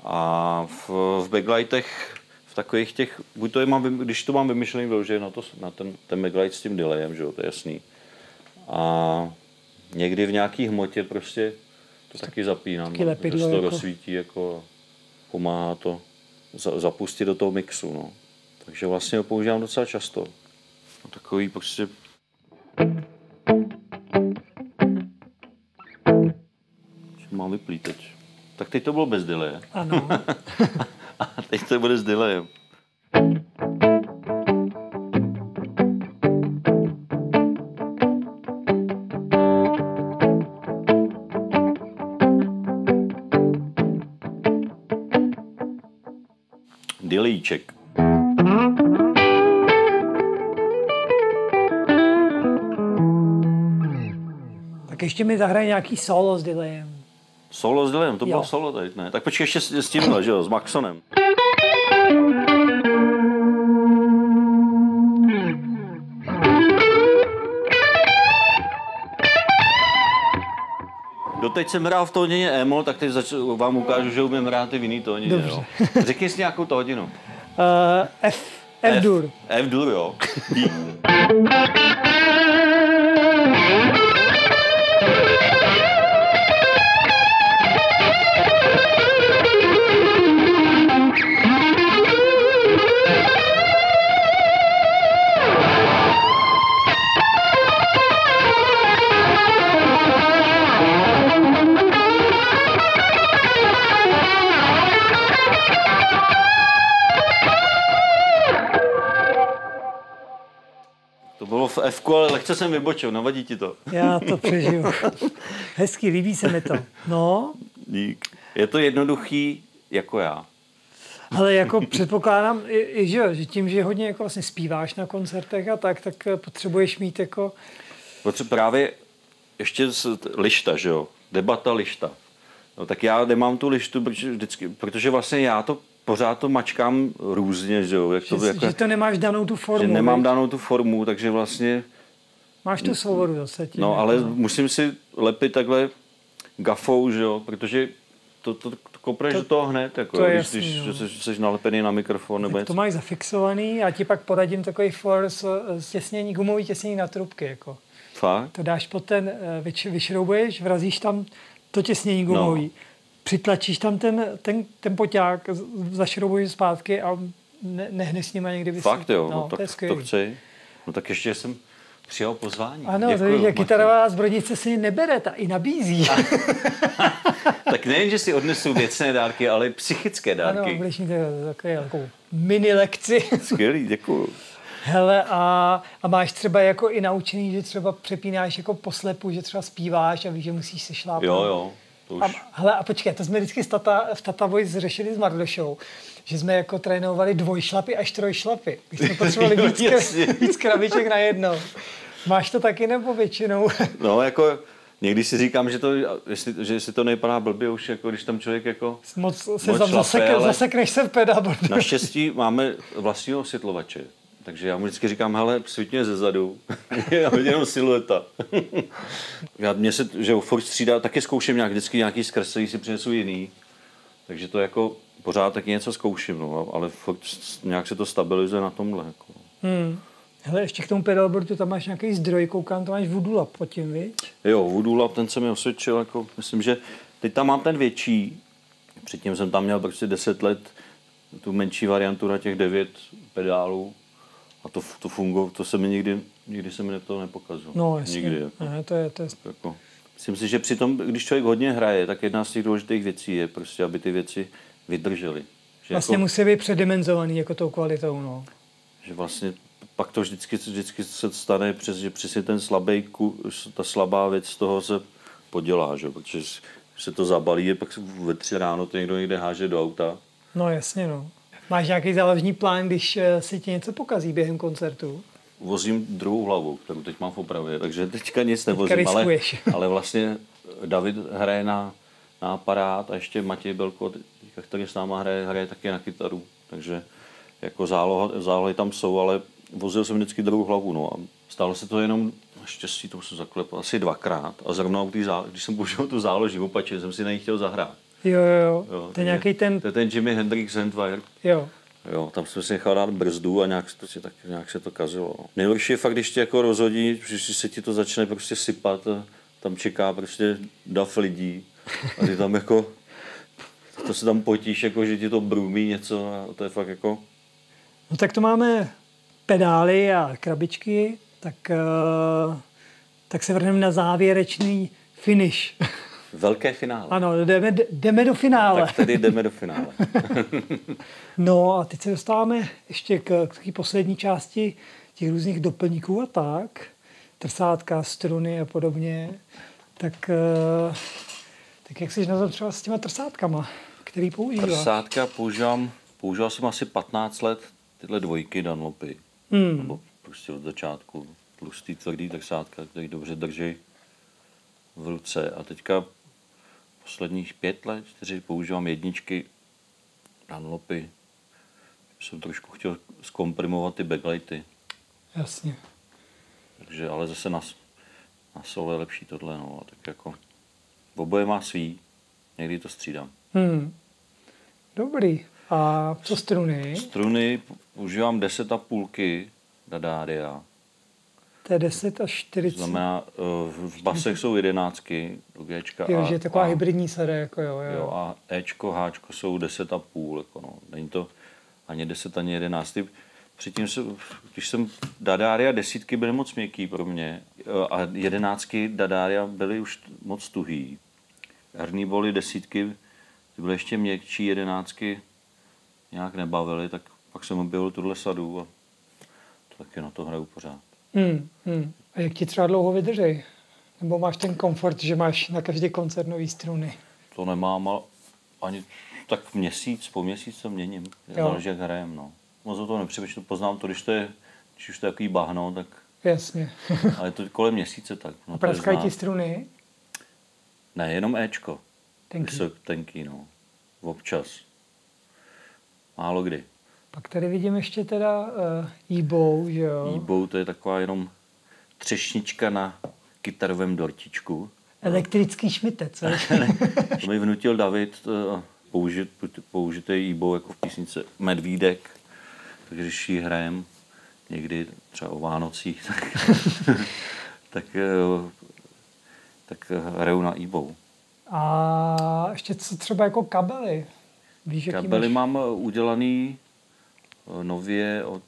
A v, v backlightech, takových těch, buď to je mám, když to mám vymyšlený vyložený na, no to, na ten, ten s tím delayem, že jo, to je jasný. A někdy v nějaký hmotě prostě to tak, taky zapínám, taky no, lepidlo, no, to jako... rozsvítí, jako pomáhá to za, zapustit do toho mixu, no. Takže vlastně ho používám docela často. No, takový prostě... Mám vyplý teď. Tak teď to bylo bez delay. Ano. A teď to bude s delayem. Delayček. tak ještě mi zahraje nějaký solo s delayem. Solo s delayem, to bylo Jo. solo teď, ne? Tak počkej ještě s, s tímhle, že jo, s Maxonem. Doteď jsem hrál v tóně emo, tak teď zač- vám ukážu, že umím hrát i v jiný tóně. Dobře. Jo. Řekni si nějakou to hodinu. Uh, F, F, dur. F dur, jo. lehce jsem vybočil, navadí ti to. Já to přežiju. Hezký, líbí se mi to. No, Dík. Je to jednoduchý jako já. ale jako předpokládám, i, i, že, že tím, že hodně jako vlastně zpíváš na koncertech a tak, tak eh, potřebuješ mít jako, Protože právě ještě t- lišta, že jo? Debata lišta. No, tak já nemám tu lištu, protože, vždycky, protože vlastně já to pořád to mačkám různě, že jo? Jak to, že, jako, že to nemáš danou tu formu. že nemám danou tu formu, takže vlastně, Máš tu svobodu zase tím. no ale musím si lepit takhle gafou, že jo? Protože to, to, to kopneš do toho hned, jako, to je když, jasný, když no. jsi, jsi nalepený na mikrofon nebo to máš zafixovaný, já ti pak poradím takový force stěsnění, gumový těsnění na trubky. Jako. Fakt? To dáš pod ten, eh, vyč, vyšroubuješ, vrazíš tam to těsnění gumový, no. přitlačíš tam ten, ten, ten poťák, zašroubuješ zpátky a ne, nehneš s nima někdy. Fakt jo, no, no, to je tak to skvělý. chci. No tak ještě jsem přijal pozvání. Ano, to Děkuju, je, že Martin. kytarová zbrojnice si nebere, ta i nabízí. Tak nejen, že si odnesu věcné dárky, ale i psychické ano, dárky. budeš mít eh, takovou mini lekci. Skvělý, děkuju. Hele, a, a máš třeba jako i naučený, že třeba přepínáš jako poslepu, že třeba zpíváš a víš, že musíš se šlápnout. Jo, jo, to už. A, hele, a počkej, to jsme vždycky s tata, v Tata Voice řešili s Mardošou, že jsme jako trénovali dvojšlapy až trojšlapy. Když jsme potřebovali víc, víc krabiček na jedno. Máš to taky nebo většinou? No, jako někdy si říkám, že to, jestli, že jestli to nevypadá blbě už, jako když tam člověk jako... Moc se Moc šlape, zasek, zasekneš se v pedabordu. Naštěstí máme vlastního osvětlovače. Takže já mu vždycky říkám, hele, svítně ze zadu. je jenom silueta. já, mě se, že furt střídá, taky zkouším nějak, vždycky nějaký zkreslení si přinesu jiný. Takže to jako pořád taky něco zkouším, no, ale s- nějak se to stabilizuje na tomhle. Jako. Hmm. Hele, ještě k tomu pedalboardu, tam máš nějaký zdroj, koukám, to máš voodoo lab pod tím, viď? Jo, Voodoo Lab, ten se mi osvědčil, jako, myslím, že teď tam mám ten větší, předtím jsem tam měl prostě 10 let tu menší variantu na těch 9 pedálů a to, to fungovalo, to se mi nikdy, nikdy se mi to nepokazilo. No, jasně. Nikdy, jako, Ne, to je, to je jako. Myslím si, že přitom, když člověk hodně hraje, tak jedna z těch důležitých věcí je prostě, aby ty věci vydržely. Že, vlastně jako, musí být předimenzovaný jako tou kvalitou, no. že vlastně pak to vždycky, vždycky se stane, přes, že přesně ten slabý, ta slabá věc z toho se podělá, že? protože se to zabalí a pak ve tři ráno to někdo někde háže do auta. No jasně, no. Máš nějaký záložní plán, když eh, se ti něco pokazí během koncertu? Vozím druhou hlavu, kterou teď mám v opravě, takže teďka nic nevozím, ale, riskuješ. ale vlastně David hraje na, na aparát a ještě Matěj Belko, teďka, který s náma hraje, hraje taky na kytaru, takže jako záloha, zálohy tam jsou, ale vozil jsem vždycky druhou hlavu, no a stalo se to jenom naštěstí, to jsem zaklepl asi dvakrát a zrovna u té zá, když jsem použil tu záloží opačně, jsem si na ní chtěl zahrát. Jo, jo, jo. Jo, to je nějaký ten, To je ten Jimi Hendrix Handwire. jo. Jo, tam jsem si nechal dát brzdu a nějak, se to, si tak, nějak se to kazilo. Nejhorší je fakt, když tě jako rozhodí, si se ti to začne prostě sypat tam čeká prostě dav lidí a ty tam jako, to se tam potíš, jako, že ti to brumí něco a to je fakt jako, No tak to máme pedály a krabičky, tak, uh, tak se vrhneme na závěrečný finish. Velké finále. Ano, jdeme, jdeme do finále. Tak tedy jdeme do finále. no a teď se dostáváme ještě k, k té poslední části těch různých doplňků a tak. Trsátka, struny a podobně. Tak, eh, tak jak jsi na to třeba s těma trsátkama, který používáš? Trsátka používám, používal jsem asi 15 let tyhle dvojky Dunlopy. Hmm. Nebo prostě od začátku tlustý, tvrdý trsátka, který dobře drží v ruce. A teďka posledních pět let, čtyři, používám jedničky Dunlopy. Jsem trošku chtěl zkomprimovat ty backlighty. Jasně. Takže, ale zase na, na solo je lepší tohle, no. Tak jako oboje má svý, někdy to střídám. Hmm. Dobrý. A co struny? Struny používám 10 a půlky Dadaria. To je 10 až 40. To znamená, eh, v basech jsou jedenáctky do Gčka. Jo, že je taková a, hybridní sada, jako jo, jo. jo. a Ečko, Hčko jsou 10 a půl, jako no. Není to ani 10, ani 11. Předtím, se, když jsem Dadária desítky byly moc měkký pro mě eh, a jedenáctky Dadária byly už moc tuhý. Herní boly desítky ty byly ještě měkčí, jedenáctky nějak nebavily, tak pak jsem objevil tuhle sadu a taky na to hraju pořád. Hmm, hmm. A jak ti třeba dlouho vydrží? Nebo máš ten komfort, že máš na každý koncert nový struny? To nemám, ale ani tak měsíc, po měsíc to měním. Záleží, jak hrajem, no. Moc o to nepřemýšlím, poznám to, když to je, když už to je takový bahno, tak... Jasně. ale to kolem měsíce, tak. No, A praskají ti struny? Ne, jenom Ečko. Tenký. Vysok, tenký, no. Občas. Málo kdy. Pak tady vidím ještě teda uh, e-bow, že jo? E-bow to je taková jenom třešnička na kytarovém dortičku. Elektrický šmitec, To mi vnutil David uh, použit, použitý e-bow jako v písnice Medvídek. Takže když ji hrajem někdy třeba o Vánocích, tak, tak, uh, tak hraju na e-bow. A ještě co třeba jako kabely? Víš, kabely máš... mám udělaný nově od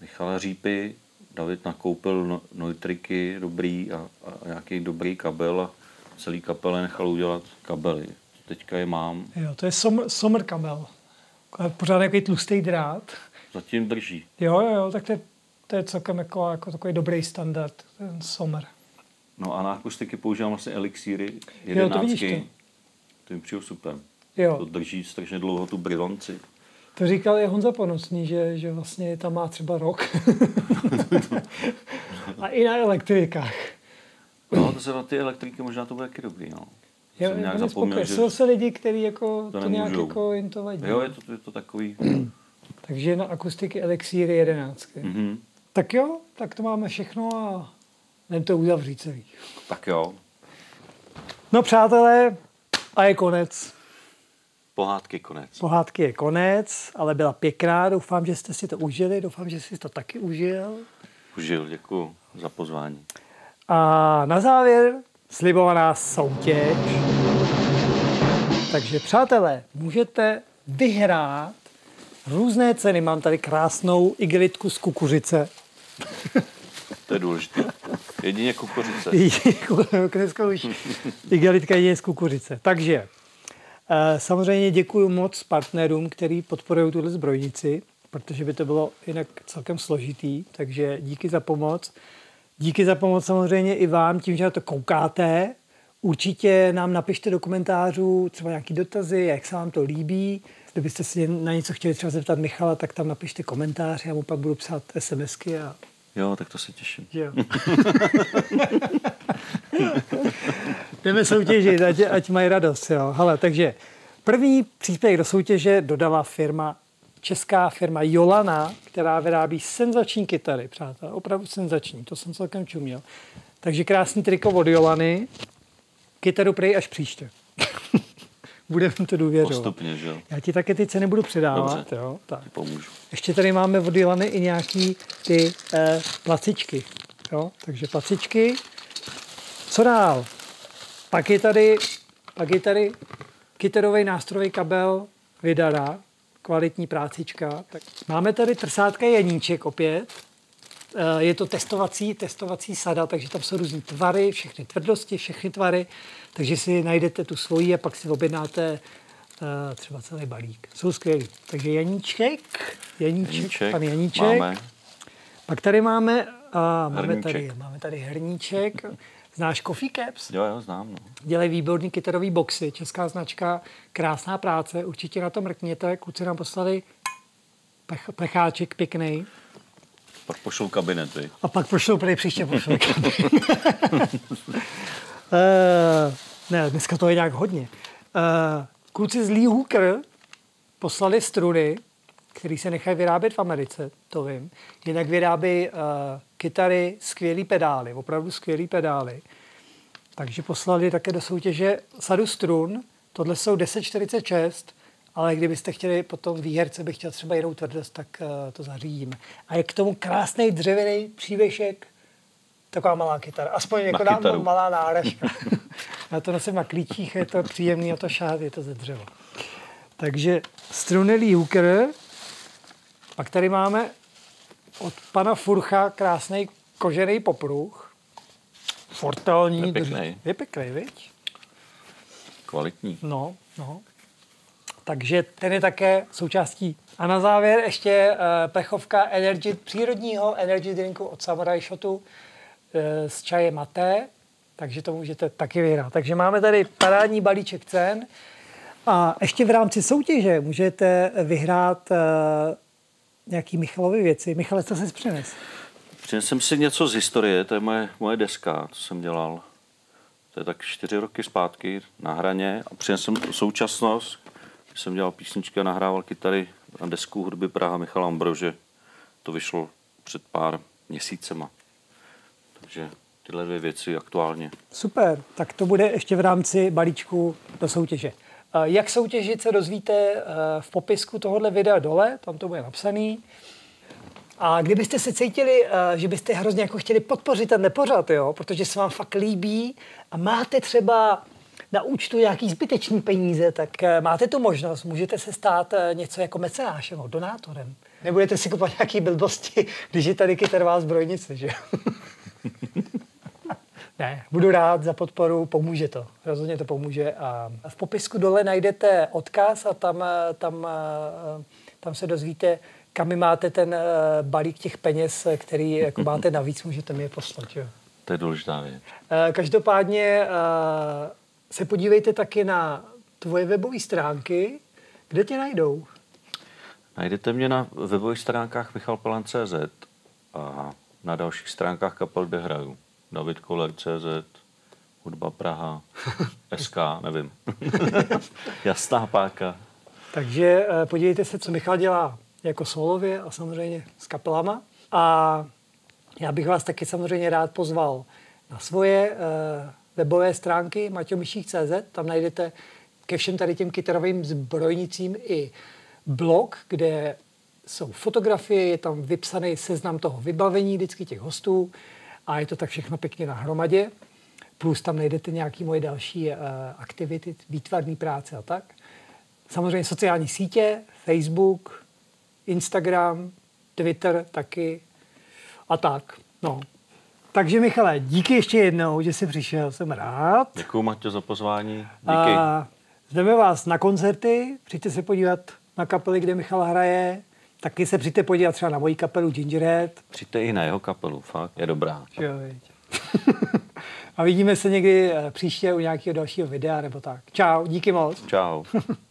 Michala Řípy. David nakoupil no, Noitriky dobrý a, a nějaký dobrý kabel a celý kapel nechal udělat kabely. Teďka je mám. Jo, to je somr, somr kabel. Pořád nějaký tlustý drát. Zatím drží. Jo, jo, jo, tak to je, to je celkem jako, jako takový dobrý standard, ten somr. No a na akustiky používám vlastně elixíry jedenáctky. Jo, to, to mi přijde super. Jo. To drží strašně dlouho tu brilonci. To říkal i Honza Ponosný, že, že vlastně tam má třeba rok. a i na elektrikách. No, to se na ty elektriky možná to bude taky dobrý, no. Jo, jsem nějak zapomněl, že... Jsou se lidi, kteří jako to, to nějak jako jim to vadí. Jo, je to, je to takový. Takže na akustiky elixíry jedenáctky. Mm-hmm. Tak jo, tak to máme všechno a jdem to uzavřít celý. Tak jo. No přátelé, a je konec. Pohádky konec. Pohádky je konec, ale byla pěkná. Doufám, že jste si to užili. Doufám, že jsi to taky užil. Užil, děkuji za pozvání. A na závěr slibovaná soutěž. Takže přátelé, můžete vyhrát různé ceny. Mám tady krásnou igelitku z kukuřice. To je důležité. Jedině kukuřice. Dneska už igelitka jedině z kukuřice. Takže Eh, samozřejmě děkuji moc partnerům, který podporují tuhle zbrojnici, protože by to bylo jinak celkem složitý, takže díky za pomoc. Díky za pomoc samozřejmě i vám, tím, že na to koukáte. Určitě nám napište do komentářů třeba nějaké dotazy, jak se vám to líbí. Kdybyste si na něco chtěli třeba zeptat Michala, tak tam napište komentář, já mu pak budu psát SMSky a Jo, tak to se těším. Jo. Jdeme soutěžit, ať, ať mají radost. Jo. Hele, takže první příspěvek do soutěže dodala firma, česká firma Jolana, která vyrábí senzační kytary, přátelé. Opravdu senzační, to jsem celkem čuměl. Takže krásný triko od Jolany. Kytaru prej až příště. Budeme to důvěřovat. Postupně, že jo. Já ti také ty ceny budu předávat. Dobře, jo, tak. pomůžu. Ještě tady máme od Jolany i nějaký ty eh, placičky. Jo? Takže placičky. Co dál? Pak je tady, pak je tady kytarový nástrojový kabel Vidara, kvalitní prácička. Tak máme tady trsátka Janíček opět, Eh, Je to testovací, testovací sada, takže tam jsou různé tvary, všechny tvrdosti, všechny tvary, takže si najdete tu svoji a pak si objednáte eh, třeba celý balík. Jsou skvělí. Takže Janíček, Janíček, Janíček, pan Janíček. máme. Pak tady máme, a máme, tady, máme tady hrníček. Znáš Coffee Caps? Jo, jo, znám. No. Dělají výborný kytarový boxy, česká značka, krásná práce, určitě na to mrkněte. Kluci nám poslali pech, plecháček pěkný. Pak pošlou kabinety. A pak pošlou příště pošlou. uh, ne, dneska to je nějak hodně. Uh, kluci z Lee Hooker poslali struny, které se nechají vyrábět v Americe, to vím. Jinak vyrábí uh, kytary, skvělý pedály, opravdu skvělý pedály. Takže poslali také do soutěže sadu strun. Tohle jsou 1046, ale kdybyste chtěli potom výherce, bych chtěl třeba jinou tvrdost, tak uh, to zařídíme. A je k tomu krásný dřevěný přívěšek, taková malá kytara. Aspoň jako na, kytaru. malá náražka. Já to nosím na klíčích, je to příjemný a to šát, je to ze dřeva. Takže struny Lee Hooker. Pak tady máme od pana Furcha krásný kožený popruh. Fortelní. Je pěkný. Je pěkný, viď? Kvalitní. No, no. Takže ten je také součástí. A na závěr ještě uh, plechovka energy, přírodního energy drinku od Samurai Shotu s čajem maté, takže to můžete taky vyhrát. Takže máme tady parádní balíček cen a ještě v rámci soutěže můžete vyhrát uh, nějaký Michalovy věci. Michale, co jsi přines? Přinesl jsem si něco z historie, to je moje, moje deska, co jsem dělal. To je tak čtyři roky zpátky na hraně a přinesl jsem současnost, kdy jsem dělal písničky a nahrával kytary na desku hudby Praha Michala Ambrože. To vyšlo před pár měsícema. Takže tyhle dvě věci aktuálně. Super, tak to bude ještě v rámci balíčku do soutěže. Eh, Jak soutěžit se dozvíte eh, v popisku tohohle videa dole, tam to bude napsaný. A kdybyste se cítili, eh, že byste hrozně jako chtěli podpořit ten nepořad, jo, protože se vám fakt líbí a máte třeba na účtu nějaký zbytečný peníze, tak máte tu možnost, můžete se stát něco jako mecenášem, donátorem. Nebudete si kupovat nějaký blbosti, když je tady kytarová zbrojnice, že? Ne, budu rád za podporu, pomůže to. Rozhodně to pomůže. A v popisku dole najdete odkaz a tam, eh, tam, eh, tam se dozvíte, kam máte ten eh, balík těch peněz, eh, který jako máte navíc, můžete mi je poslat. Jo. To je důležitá věc. Eh, Každopádně eh, se podívejte taky na tvoje webové stránky, kde tě najdou. Najdete mě na webových stránkách michalpelan.cz a na dalších stránkách kapel, kde hraju. David Koller.cz, Hudba Praha, SK, nevím. Jasná páka. Takže eh, podívejte se, co Michal dělá jako solově a samozřejmě s kapelama. A já bych vás taky samozřejmě rád pozval na svoje eh, webové stránky maťomiších.cz. Tam najdete ke všem tady těm kytarovým zbrojnicím i blog, kde jsou fotografie, je tam vypsaný seznam toho vybavení vždycky těch hostů a je to tak všechno pěkně na hromadě. Plus tam najdete nějaké moje další uh, aktivity, výtvarné práce a tak. Samozřejmě sociální sítě, Facebook, Instagram, Twitter taky a tak. No. Takže Michale, díky ještě jednou, že jsi přišel, jsem rád. Děkuji, Maťo, za pozvání. Díky. A zveme vás na koncerty, přijďte se podívat na kapely, kde Michal hraje. Taky se přijďte podívat třeba na moji kapelu Gingerhead. Přijďte i na jeho kapelu, fakt, je dobrá. Jo. A vidíme se někdy eh, příště u nějakého dalšího videa nebo tak. Čau, díky moc. Čau.